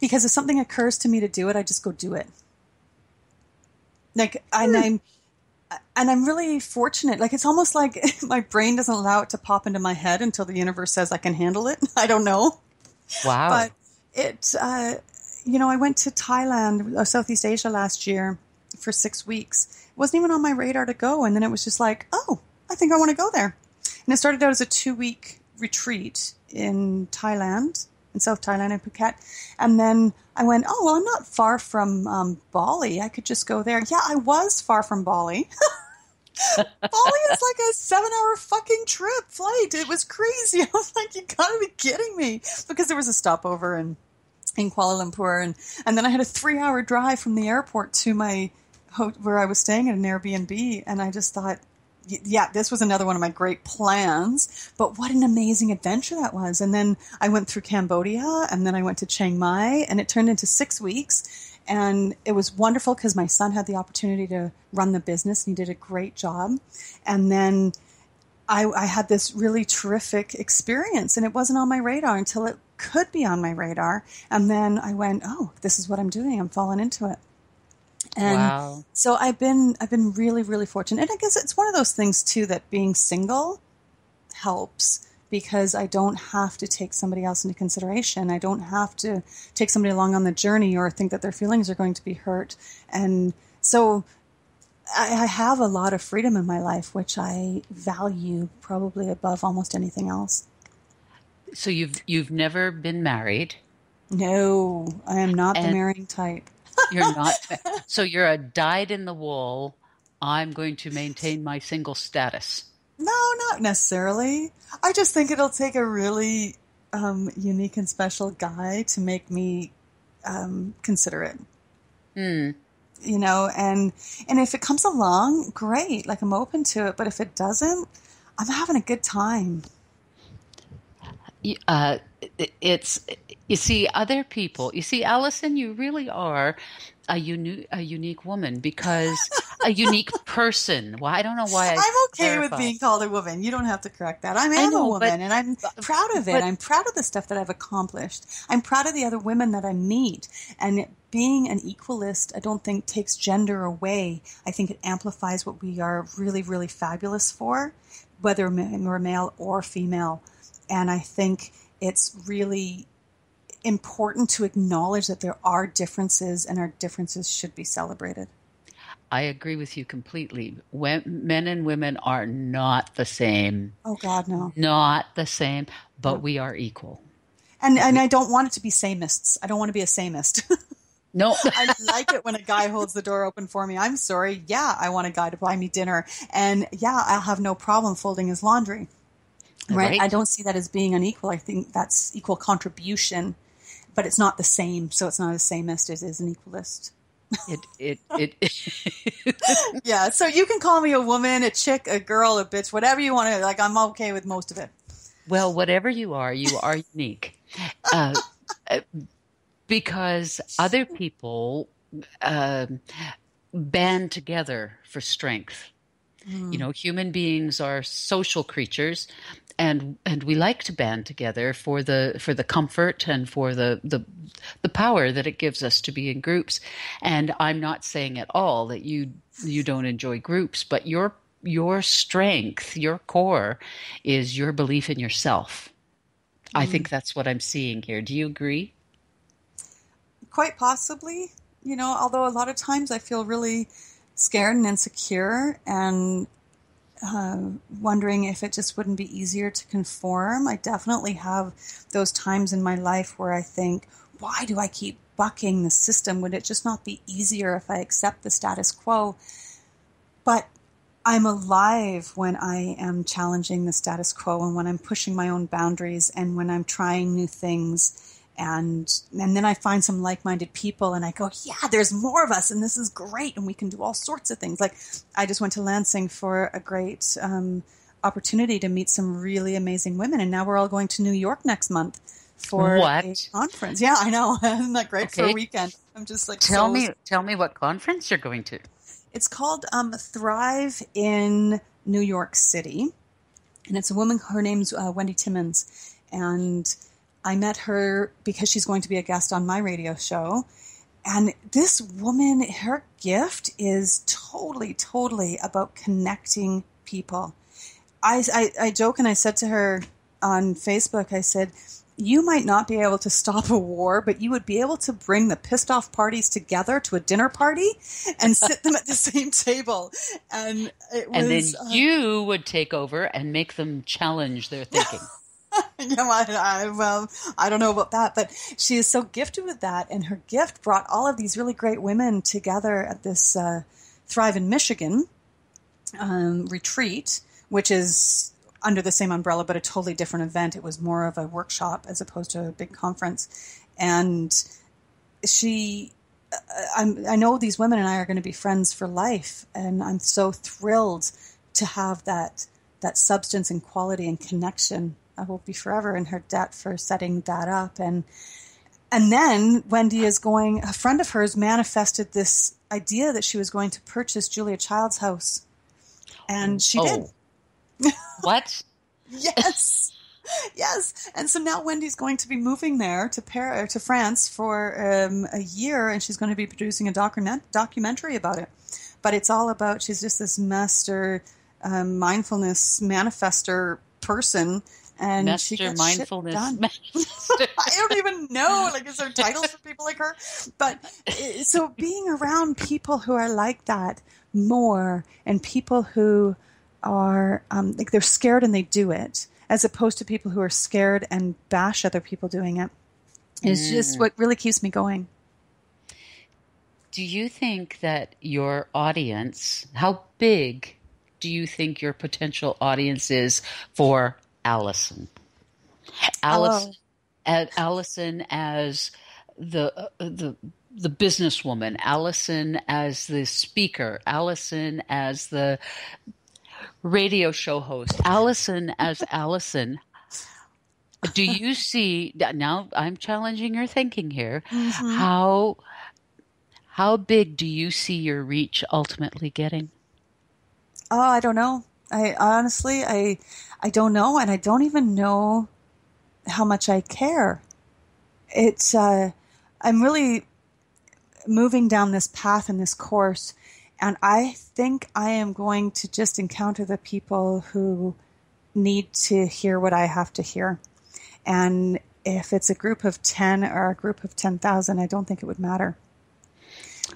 Because if something occurs to me to do it, I just go do it. Like, and hmm. I'm, and I'm really fortunate. Like it's almost like my brain doesn't allow it to pop into my head until the universe says I can handle it. I don't know. Wow. But it, uh, you know, I went to Thailand, uh, Southeast Asia last year for six weeks. It wasn't even on my radar to go, and then it was just like, oh, I think I want to go there. And it started out as a two week retreat in Thailand, in South Thailand, in Phuket. And then I went, oh, well, I'm not far from um, Bali. I could just go there. Yeah, I was far from Bali. Bali is like a seven hour fucking trip flight. It was crazy. I was like, you gotta be kidding me. Because there was a stopover in, in Kuala Lumpur. And, and then I had a three hour drive from the airport to my, where I was staying at an Airbnb. And I just thought, yeah, this was another one of my great plans. But what an amazing adventure that was. And then I went through Cambodia and then I went to Chiang Mai and it turned into six weeks. And it was wonderful because my son had the opportunity to run the business and he did a great job. And then I, I had this really terrific experience and it wasn't on my radar until it could be on my radar. And then I went, oh, this is what I'm doing. I'm falling into it. And wow. so I've been I've been really really fortunate. And I guess it's one of those things too that being single helps because I don't have to take somebody else into consideration. I don't have to take somebody along on the journey or think that their feelings are going to be hurt. And so I, I have a lot of freedom in my life, which I value probably above almost anything else. So you've you've never been married? No, I am not and the marrying type. You're not. So you're a dyed in the wool. I'm going to maintain my single status. No, not necessarily. I just think it'll take a really um, unique and special guy to make me um, consider it. Hmm. You know, and and if it comes along, great. Like I'm open to it. But if it doesn't, I'm having a good time. Uh, it's you see other people. You see, Alison, you really are a unique a unique woman because a unique person. Well, I don't know why. I am okay clarify. with being called a woman. You don't have to correct that. I am know, a woman, but, and I'm proud of it. But, I'm proud of the stuff that I've accomplished. I'm proud of the other women that I meet, and being an equalist, I don't think takes gender away. I think it amplifies what we are really, really fabulous for, whether we're male or female. And I think it's really important to acknowledge that there are differences and our differences should be celebrated. I agree with you completely. When, men and women are not the same. Oh God, no. Not the same, but no. we are equal. And and I don't want it to be samists. I don't want to be a samist. No. I like it when a guy holds the door open for me. I'm sorry. Yeah, I want a guy to buy me dinner. And yeah, I'll have no problem folding his laundry. Right? right? I don't see that as being unequal. I think that's equal contribution but it's not the same. So it's not as samist as is an equalist. it it it. yeah. So you can call me a woman, a chick, a girl, a bitch, whatever you want to. Like I'm okay with most of it. Well, whatever you are, you are unique, uh, because other people uh, band together for strength. Mm. You know, human beings are social creatures, and and we like to band together for the for the comfort and for the the the power that it gives us to be in groups. And I'm not saying at all that you you don't enjoy groups, but your your strength, your core is your belief in yourself. Mm. I think mm. that's what I'm seeing here. Do you agree? Quite possibly. You know, although a lot of times I feel really scared and insecure and uh, wondering if it just wouldn't be easier to conform. I definitely have those times in my life where I think, why do I keep bucking the system? Would it just not be easier if I accept the status quo? But I'm alive when I am challenging the status quo and when I'm pushing my own boundaries and when I'm trying new things and and then I find some like-minded people and I go, yeah, there's more of us and this is great and we can do all sorts of things. Like I just went to Lansing for a great um, opportunity to meet some really amazing women, and now we're all going to New York next month for what? a conference. Yeah, I know. Isn't that great okay. for a weekend? I'm just like tell so me tell me what conference you're going to. It's called um, Thrive in New York City, and it's a woman. Her name's uh, Wendy Timmons, and I met her because she's going to be a guest on my radio show. And this woman, her gift is totally, totally about connecting people. I, I, I joke and I said to her on Facebook, I said, you might not be able to stop a war, but you would be able to bring the pissed off parties together to a dinner party and sit them at the same table. And it was, and then uh, you would take over and make them challenge their thinking. yeah, well I, well, I don't know about that, but she is so gifted with that, and her gift brought all of these really great women together at this uh, Thrive in Michigan um, retreat, which is under the same umbrella, but a totally different event. It was more of a workshop as opposed to a big conference. And she, I'm, I know these women and I are going to be friends for life, and I'm so thrilled to have that that substance and quality and connection. I will be forever in her debt for setting that up. And and then Wendy is going. A friend of hers manifested this idea that she was going to purchase Julia Child's house, and she oh. did what? yes. Yes, and so now Wendy's going to be moving there to Paris, to France for um, a year, and she's going to be producing a document documentary about it. But it's all about she's just this master um, mindfulness manifester person, and master she gets mindfulness. I don't even know. Like, is there titles for people like her? But uh, so being around people who are like that more, and people who are um, like they're scared and they do it, as opposed to people who are scared and bash other people doing it. Is mm. just what really keeps me going. Do you think that your audience, how big do you think your potential audience is for Alison? Alison, oh. Alison as the uh, the the businesswoman, Alison as the speaker, Alison as the radio show host, Alison as Alison. Do you see now? I'm challenging your thinking here. Mm-hmm. How how big do you see your reach ultimately getting? Oh, I don't know. I honestly, I I don't know, and I don't even know how much I care. It's uh, I'm really moving down this path and this course and I think I am going to just encounter the people who need to hear what I have to hear. And if it's a group of 10 or a group of 10,000, I don't think it would matter.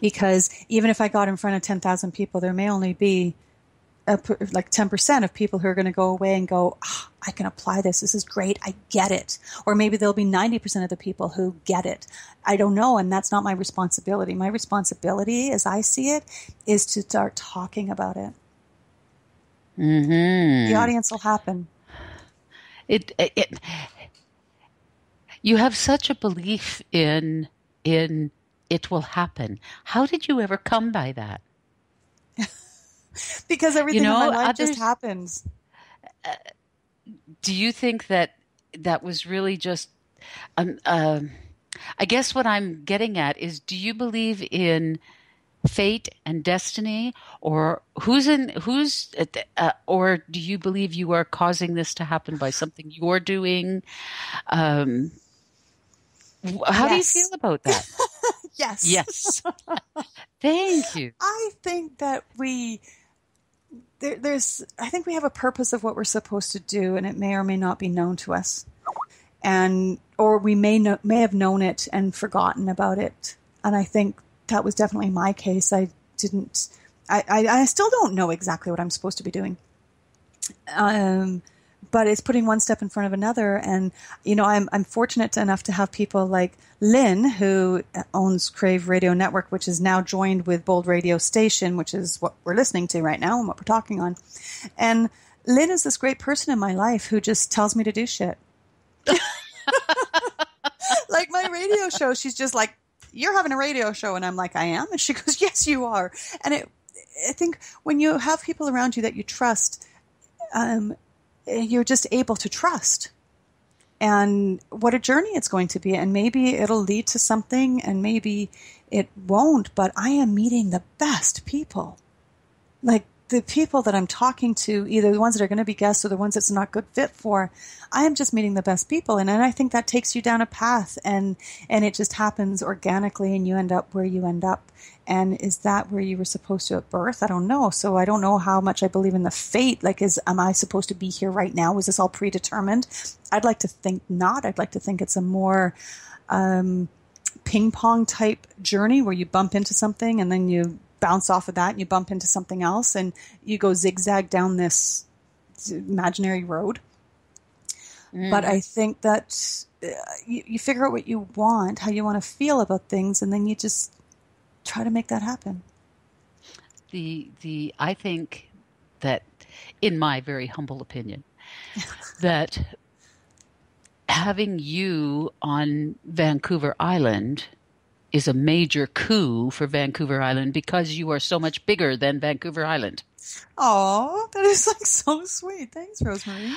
Because even if I got in front of 10,000 people, there may only be like 10% of people who are going to go away and go, oh, I can apply this. This is great. I get it. Or maybe there'll be 90% of the people who get it. I don't know. And that's not my responsibility. My responsibility, as I see it, is to start talking about it. Mm-hmm. The audience will happen. It, it, it, you have such a belief in, in it will happen. How did you ever come by that? because everything you know, in my life others, just happens. Uh, do you think that that was really just? Um, uh, I guess what I'm getting at is: Do you believe in fate and destiny, or who's in who's, uh, or do you believe you are causing this to happen by something you're doing? Um, how yes. do you feel about that? yes. Yes. Thank you. I think that we there, there's I think we have a purpose of what we're supposed to do, and it may or may not be known to us, and or we may know, may have known it and forgotten about it. And I think that was definitely my case. I didn't. I, I, I still don't know exactly what I'm supposed to be doing. Um, but it's putting one step in front of another. And, you know, I'm, I'm fortunate enough to have people like Lynn, who owns Crave Radio Network, which is now joined with Bold Radio Station, which is what we're listening to right now and what we're talking on. And Lynn is this great person in my life who just tells me to do shit. like my radio show, she's just like, You're having a radio show. And I'm like, I am. And she goes, Yes, you are. And it, I think when you have people around you that you trust, um, Eh, you're just able to trust and what a journey it's going to be. And maybe it'll lead to something and maybe it won't, but I am meeting the best people. Like the people that I'm talking to, either the ones that are going to be guests or the ones that's not good fit for, I am just meeting the best people, and, and I think that takes you down a path, and and it just happens organically, and you end up where you end up. And is that where you were supposed to at birth? I don't know. So I don't know how much I believe in the fate. Like, is am I supposed to be here right now? Was this all predetermined? I'd like to think not. I'd like to think it's a more um, ping pong type journey where you bump into something and then you bounce off of that and you bump into something else and you go zigzag down this imaginary road. Mm. But I think that uh, you, you figure out what you want, how you want to feel about things, and then you just try to make that happen. The the I think that, in my very humble opinion, that having you on Vancouver Island is a major coup for Vancouver Island because you are so much bigger than Vancouver Island. Oh, that is like so sweet. Thanks, Rosemarie.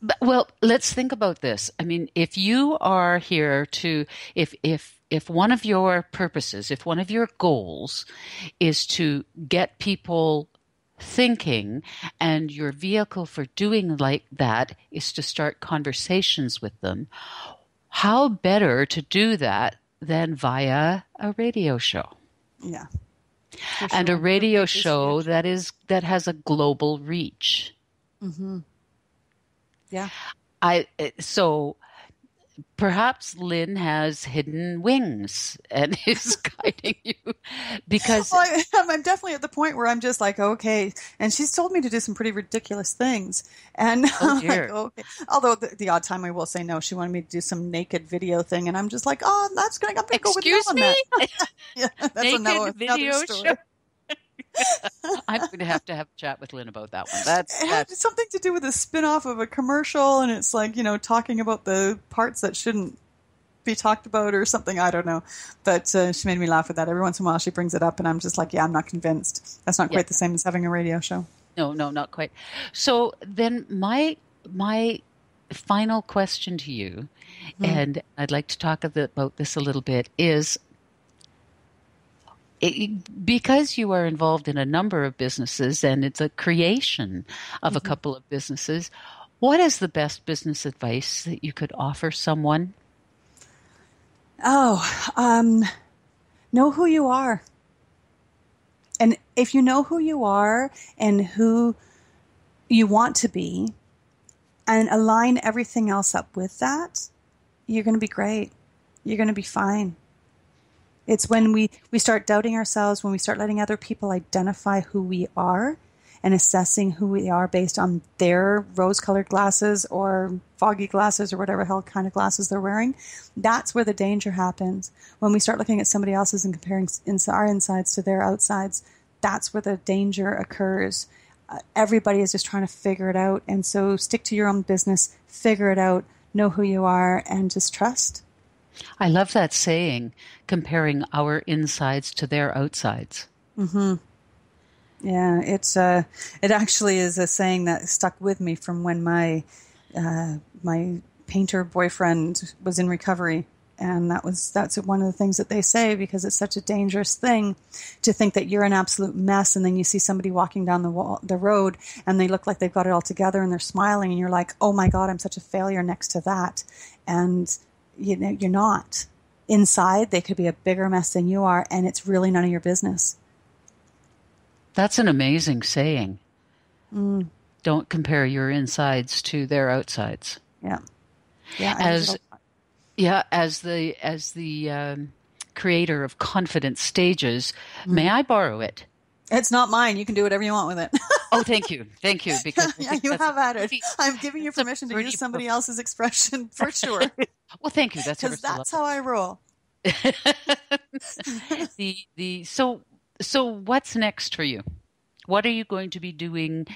But, well, let's think about this. I mean, if you are here to, if if if one of your purposes, if one of your goals is to get people thinking and your vehicle for doing like that is to start conversations with them, how better to do that than via a radio show? Yeah. Sure. And a radio show that is that has a global reach. Mm-hmm. Yeah. I so perhaps Lynn has hidden wings and is guiding you because well, I, am definitely at the point where I'm just like, okay. And she's told me to do some pretty ridiculous things. And oh. Like, okay. Although the, the, odd time I will say no, she wanted me to do some naked video thing. And I'm just like, oh, that's going to, I'm going to go with no me? yeah, that's naked another, video another story. Show. I'm going to have to have a chat with Lynn about that one. That's, it had that's... something to do with a spin-off of a commercial, and it's like you know talking about the parts that shouldn't be talked about or something. I don't know, but uh, she made me laugh with that. Every once in a while, she brings it up, and I'm just like, yeah, I'm not convinced. That's not quite the same as having a radio show. No, no, not quite. So then my my final question to you, mm-hmm. and I'd like to talk about this a little bit, is it, because you are involved in a number of businesses and it's a creation of mm-hmm. a couple of businesses, what is the best business advice that you could offer someone? Oh, um, know who you are. And if you know who you are and who you want to be and align everything else up with that, you're going to be great. You're going to be fine. It's when we, we start doubting ourselves, when we start letting other people identify who we are and assessing who we are based on their rose colored glasses or foggy glasses or whatever hell kind of glasses they're wearing. That's where the danger happens. When we start looking at somebody else's and comparing our insides to their outsides, that's where the danger occurs. Uh, everybody is just trying to figure it out. And so stick to your own business, figure it out, know who you are, and just trust. I love that saying, comparing our insides to their outsides. Mm-hmm. Yeah, it's uh, it actually is a saying that stuck with me from when my uh, my painter boyfriend was in recovery, and that was that's one of the things that they say because it's such a dangerous thing to think that you're an absolute mess, and then you see somebody walking down the wall, the road, and they look like they've got it all together, and they're smiling, and you're like, oh my god, I'm such a failure next to that, and you know, you're not. Inside, they could be a bigger mess than you are, and it's really none of your business. That's an amazing saying. Mm. Don't compare your insides to their outsides. Yeah, yeah. As yeah, as the as the um, creator of Confident Stages, mm. may I borrow it? It's not mine. You can do whatever you want with it. oh, thank you, thank you. Because yeah, you have at it. I'm giving you permission to use somebody else's expression for sure. well, thank you. That's because that's how I roll. the the so so what's next for you? What are you going to be doing?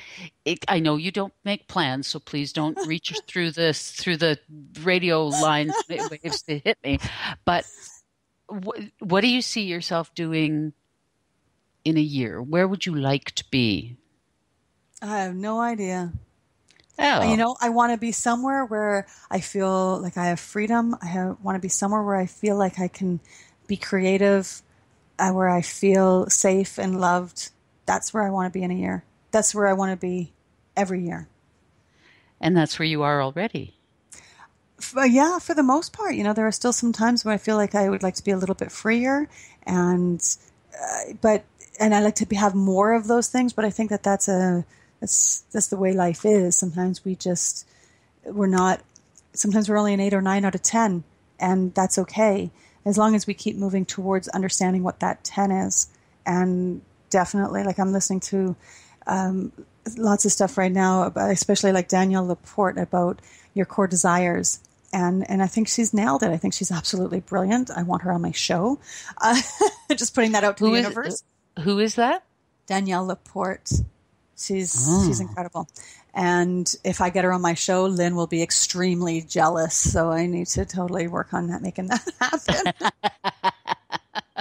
It, I know you don't make plans, so please don't reach through this through the radio lines waves to hit me. But what, what do you see yourself doing in a year? Where would you like to be? I have no idea. Oh. You know, I want to be somewhere where I feel like I have freedom. I have, want to be somewhere where I feel like I can be creative, uh, where I feel safe and loved. That's where I want to be in a year. that's where I want to be every year. And that's where you are already. Uh, yeah, for the most part, you know, there are still some times where I feel like I would like to be a little bit freer, and uh, but and I like to be, have more of those things. But I think that that's a that's that's the way life is. Sometimes we just we're not. Sometimes we're only an eight or nine out of ten, and that's okay as long as we keep moving towards understanding what that ten is. And definitely, like I'm listening to um, lots of stuff right now, about, especially like Danielle LaPorte about your core desires and and I think she's nailed it. I think she's absolutely brilliant. I want her on my show. Uh, just putting that out to who the is, universe. Who is that? Danielle LaPorte. She's oh. she's incredible. And if I get her on my show, Lynn will be extremely jealous. So I need to totally work on that, making that happen.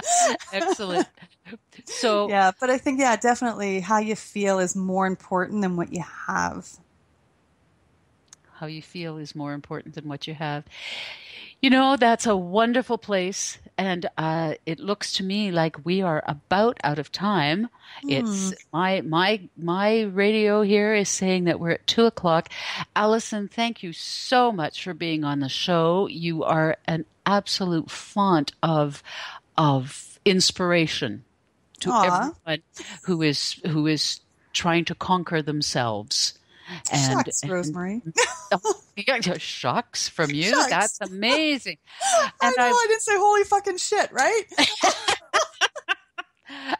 Excellent. So yeah, but I think yeah, definitely how you feel is more important than what you have. How you feel is more important than what you have. You know, that's a wonderful place. And uh, it looks to me like we are about out of time. Mm. It's my, my, my radio here is saying that we're at two o'clock. Alison, thank you so much for being on the show. You are an absolute font of, of inspiration to Aww. everyone who is, who is trying to conquer themselves. And, Shucks, and, Rosemarie. oh, shucks from you. Shucks. That's amazing. And I know I, I didn't say holy fucking shit, right?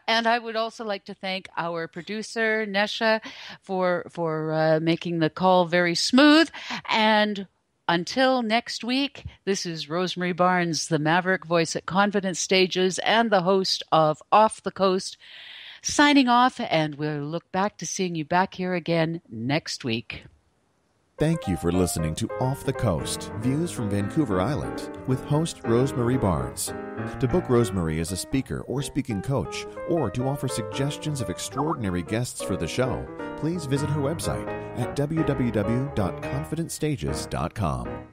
and I would also like to thank our producer Nesha for for uh, making the call very smooth. And until next week, this is Rosemarie Barnes, the Maverick voice at Confidence Stages and the host of Off the Coast signing off, and we'll look back to seeing you back here again next week. Thank you for listening to Off the Coast Views from Vancouver Island with host Rosemarie Barnes. To book Rosemarie as a speaker or speaking coach, or to offer suggestions of extraordinary guests for the show, please visit her website at www.confidencestages.com.